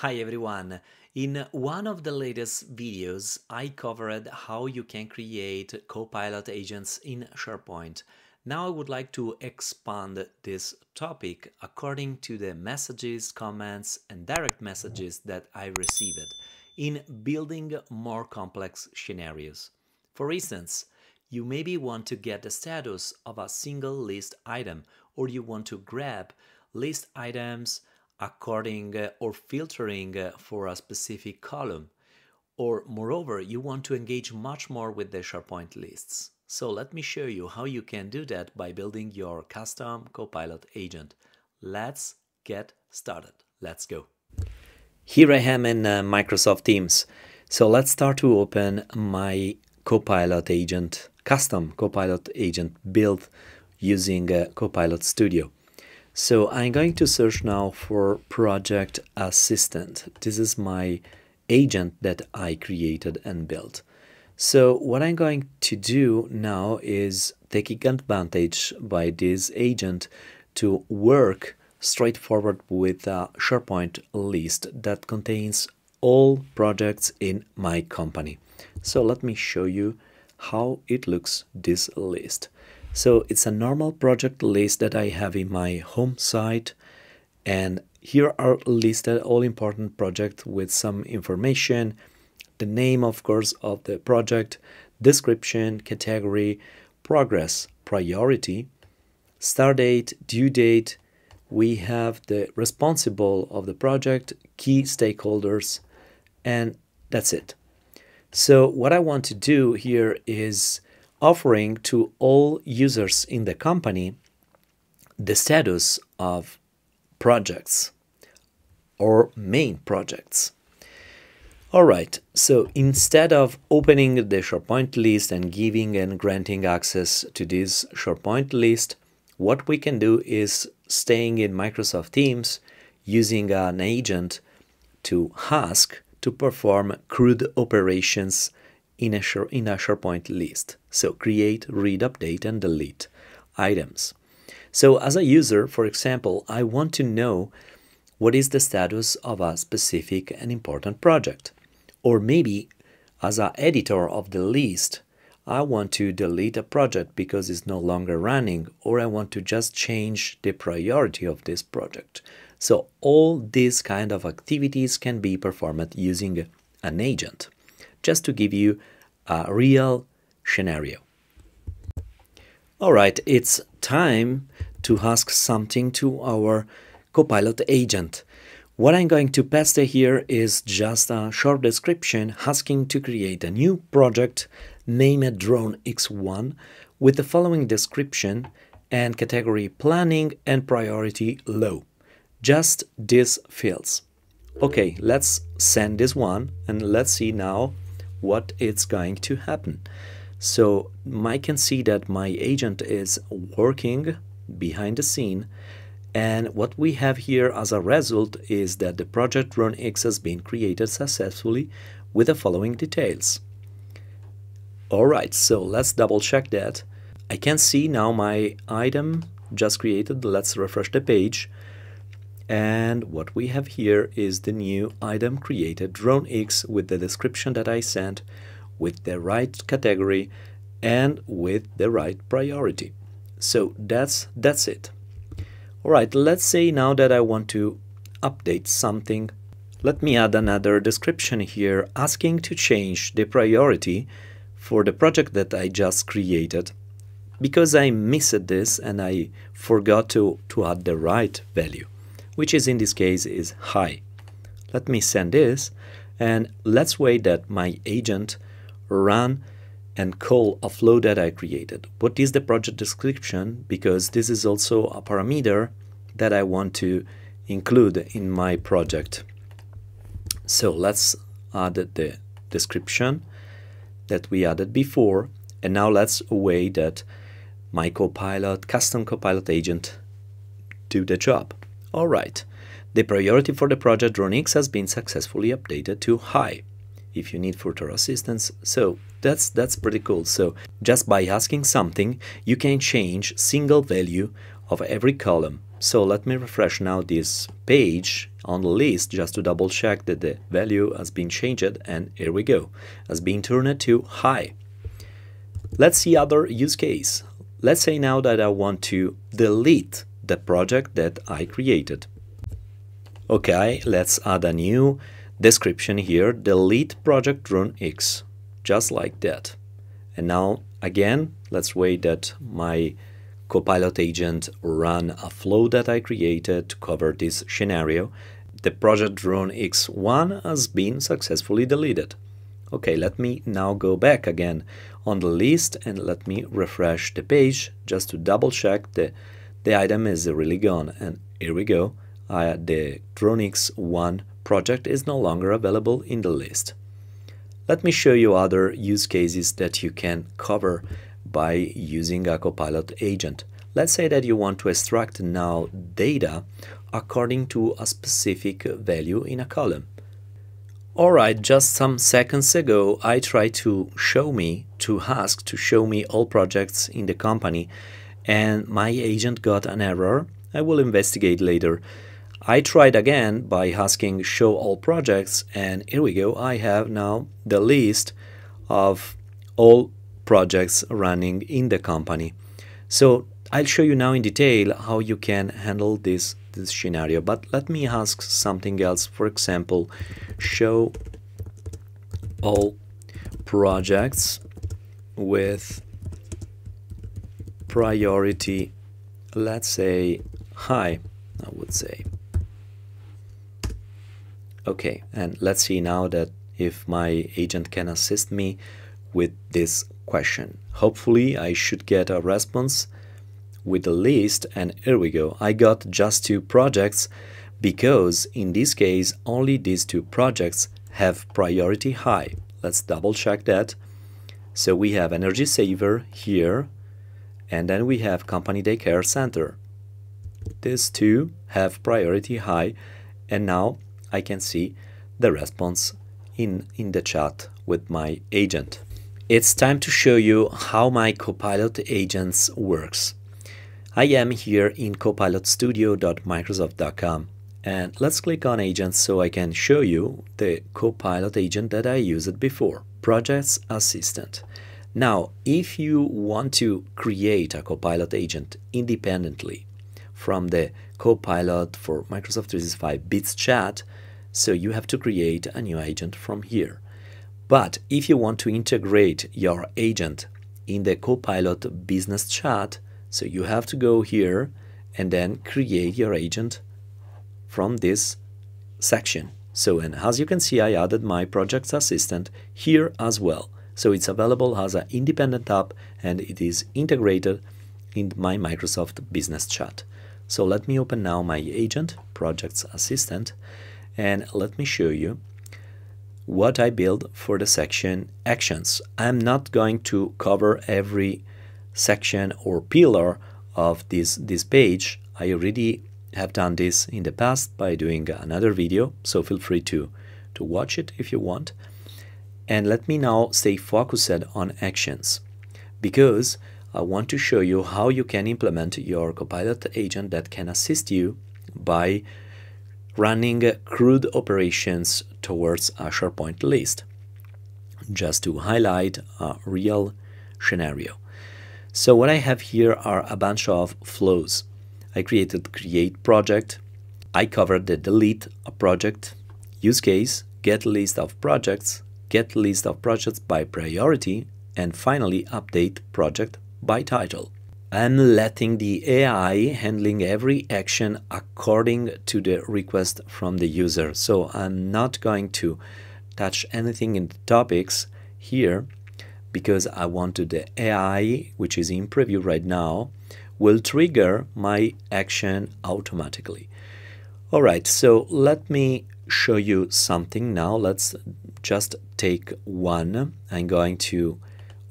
Hi everyone. In one of the latest videos, I covered how you can create Copilot agents in SharePoint. Now I would like to expand this topic according to the messages, comments, and direct messages that I received in building more complex scenarios. For instance, you maybe want to get the status of a single list item or you want to grab list items according uh, or filtering uh, for a specific column. Or moreover, you want to engage much more with the SharePoint lists. So let me show you how you can do that by building your custom Copilot agent. Let's get started. Let's go. Here I am in uh, Microsoft Teams. So let's start to open my Copilot agent, custom Copilot agent built using uh, Copilot Studio. So I'm going to search now for project assistant. This is my agent that I created and built. So what I'm going to do now is taking advantage by this agent to work straightforward with a SharePoint list that contains all projects in my company. So let me show you how it looks this list. So it's a normal project list that I have in my home site and here are listed all important projects with some information, the name of course of the project, description, category, progress, priority, start date, due date, we have the responsible of the project, key stakeholders, and that's it. So what I want to do here is offering to all users in the company the status of projects or main projects. All right, so instead of opening the SharePoint list and giving and granting access to this SharePoint list, what we can do is staying in Microsoft Teams using an agent to ask to perform CRUD operations in a, share, in a SharePoint list. So create, read, update, and delete items. So as a user, for example, I want to know what is the status of a specific and important project. Or maybe as an editor of the list, I want to delete a project because it's no longer running, or I want to just change the priority of this project. So all these kind of activities can be performed using an agent just to give you a real scenario. All right, it's time to ask something to our Copilot agent. What I'm going to paste here is just a short description asking to create a new project named Drone X1 with the following description and category planning and priority low. Just these fields. Okay, let's send this one and let's see now what is going to happen. So I can see that my agent is working behind the scene and what we have here as a result is that the project Drone X has been created successfully with the following details. Alright, so let's double check that. I can see now my item just created. Let's refresh the page. And what we have here is the new item created, Drone X, with the description that I sent, with the right category, and with the right priority. So that's that's it. All right, let's say now that I want to update something. Let me add another description here asking to change the priority for the project that I just created because I missed this and I forgot to, to add the right value which is in this case is high. Let me send this and let's wait that my agent run and call a flow that I created. What is the project description? Because this is also a parameter that I want to include in my project. So let's add the description that we added before. And now let's wait that my Copilot, custom Copilot agent do the job. All right, the priority for the project Drone X has been successfully updated to high. If you need further assistance, so that's that's pretty cool. So just by asking something, you can change single value of every column So let me refresh now this page on the list just to double check that the value has been changed and here we go, has been turned to high. Let's see other use case. Let's say now that I want to delete the project that I created. Okay, let's add a new description here, delete project drone X, just like that. And now again, let's wait that my Copilot agent run a flow that I created to cover this scenario. The project drone X1 has been successfully deleted. Okay, let me now go back again on the list and let me refresh the page just to double check that the item is really gone. And here we go, uh, the Drone X1 project is no longer available in the list. Let me show you other use cases that you can cover by using a Copilot agent. Let's say that you want to extract now data according to a specific value in a column. Alright, just some seconds ago I tried to show me, to ask to show me all projects in the company and my agent got an error. I will investigate later. I tried again by asking show all projects and here we go. I have now the list of all projects running in the company. So I'll show you now in detail how you can handle this, this scenario. But let me ask something else. For example, show all projects with priority, let's say high, I would say. Okay, and let's see now that if my agent can assist me with this question. Hopefully I should get a response with the list and here we go. I got just two projects because in this case only these two projects have priority high. Let's double check that. So we have Energy Saver here and then we have Company Daycare Center. These two have priority high and now I can see the response in, in the chat with my agent. It's time to show you how my Copilot agents works. I am here in copilotstudio.microsoft.com and let's click on agents so I can show you the Copilot agent that I used before, Projects Assistant. Now, if you want to create a Copilot agent independently from the Copilot for Microsoft 365 Business Chat, so you have to create a new agent from here. But if you want to integrate your agent in the Copilot Business Chat, so you have to go here and then create your agent from this section. So, and as you can see, I added my Project Assistant here as well. So it's available as an independent app and it is integrated in my Microsoft Business Chat. So let me open now my agent, Projects Assistant, and let me show you what I build for the section actions. I'm not going to cover every section or pillar of this, this page. I already have done this in the past by doing another video, so feel free to, to watch it if you want. And let me now stay focused on actions because I want to show you how you can implement your Copilot agent that can assist you by running CRUD operations towards a SharePoint list, just to highlight a real scenario. So what I have here are a bunch of flows. I created create project, I covered the delete a project, use case, get list of projects, get list of projects by priority, and finally update project by title. I'm letting the AI handling every action according to the request from the user. So I'm not going to touch anything in the topics here because I wanted the AI, which is in preview right now, will trigger my action automatically. All right, so let me show you something now. Let's just take one. I'm going to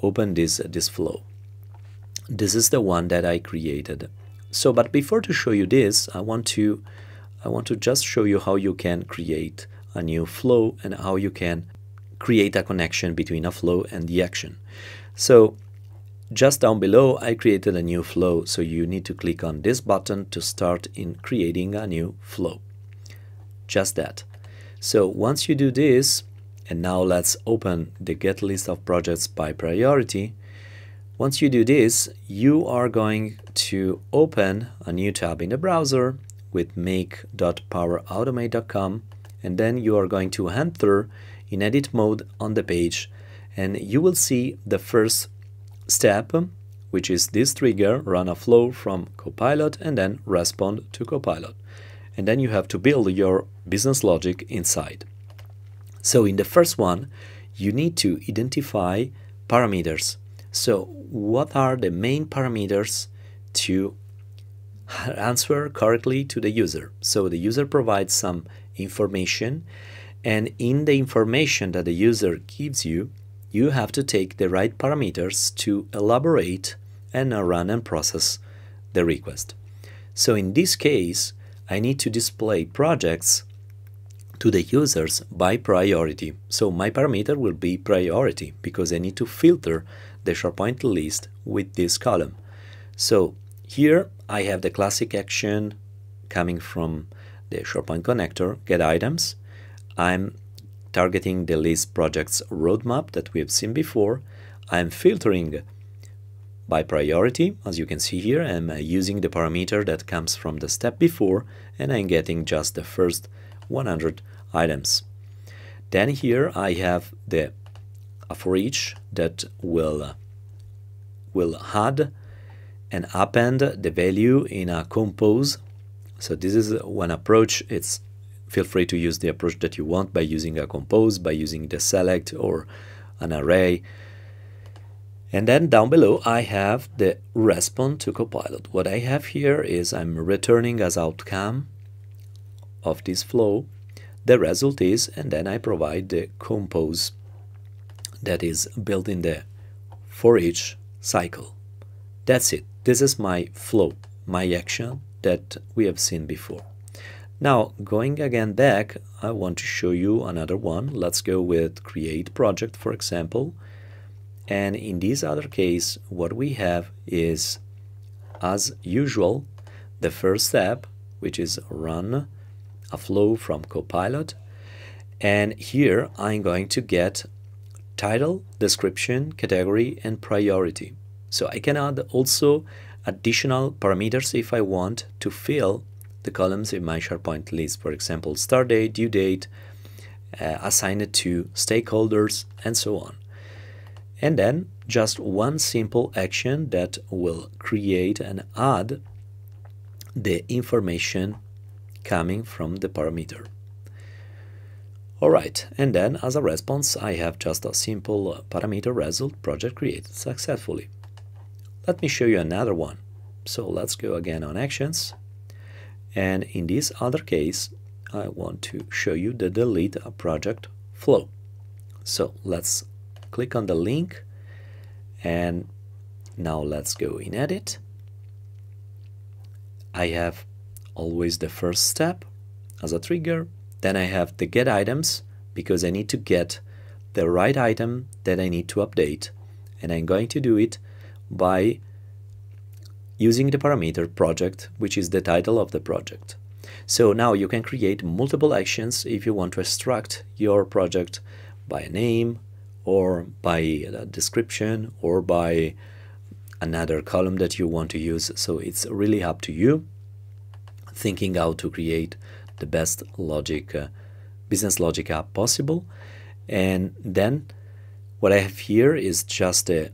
open this, this flow. This is the one that I created. So, but before to show you this, I want to I want to just show you how you can create a new flow and how you can create a connection between a flow and the action. So just down below I created a new flow so you need to click on this button to start in creating a new flow just that so once you do this and now let's open the get list of projects by priority. Once you do this you are going to open a new tab in the browser with make.powerautomate.com and then you are going to enter in edit mode on the page and you will see the first step which is this trigger run a flow from copilot and then respond to copilot. And then you have to build your business logic inside so in the first one you need to identify parameters so what are the main parameters to answer correctly to the user. So the user provides some information and in the information that the user gives you, you have to take the right parameters to elaborate and run and process the request. So in this case, I need to display projects to the users by priority. So my parameter will be priority because I need to filter the SharePoint list with this column. So here I have the classic action coming from the SharePoint connector, get items. I'm targeting the list projects roadmap that we have seen before. I'm filtering by priority, as you can see here. I'm uh, using the parameter that comes from the step before, and I'm getting just the first 100 items. Then here I have the for each that will will add and append the value in a compose. So this is one approach. It's feel free to use the approach that you want by using a compose, by using the select or an array. And then down below I have the respond to Copilot. What I have here is I'm returning as outcome of this flow the result is and then I provide the compose that is built in the for each cycle. That's it. This is my flow, my action that we have seen before. Now, going again back, I want to show you another one. Let's go with create project, for example. And in this other case, what we have is, as usual, the first step, which is run a flow from Copilot. And here I'm going to get title, description, category, and priority. So I can add also additional parameters if I want to fill the columns in my SharePoint list. For example, start date, due date, uh, assign it to stakeholders, and so on. And then just one simple action that will create and add the information coming from the parameter. Alright, and then as a response I have just a simple parameter result project created successfully. Let me show you another one. So let's go again on actions. And in this other case, I want to show you the delete a project flow. So let's click on the link and now let's go in edit. I have always the first step as a trigger. Then I have the get items because I need to get the right item that I need to update. And I'm going to do it by using the parameter project, which is the title of the project. So now you can create multiple actions if you want to extract your project by a name or by a description or by another column that you want to use. So it's really up to you thinking how to create the best logic, uh, business logic app possible. And then what I have here is just uh,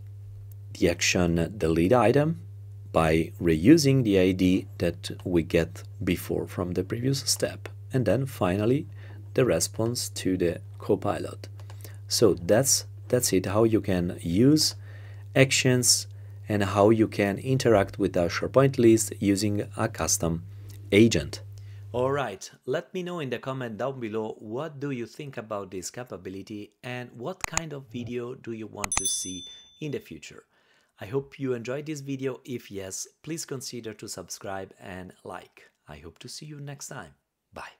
the action delete item by reusing the ID that we get before from the previous step. And then finally, the response to the copilot. So that's that's it how you can use actions and how you can interact with a SharePoint list using a custom agent. Alright, let me know in the comment down below what do you think about this capability and what kind of video do you want to see in the future. I hope you enjoyed this video. If yes, please consider to subscribe and like. I hope to see you next time. Bye.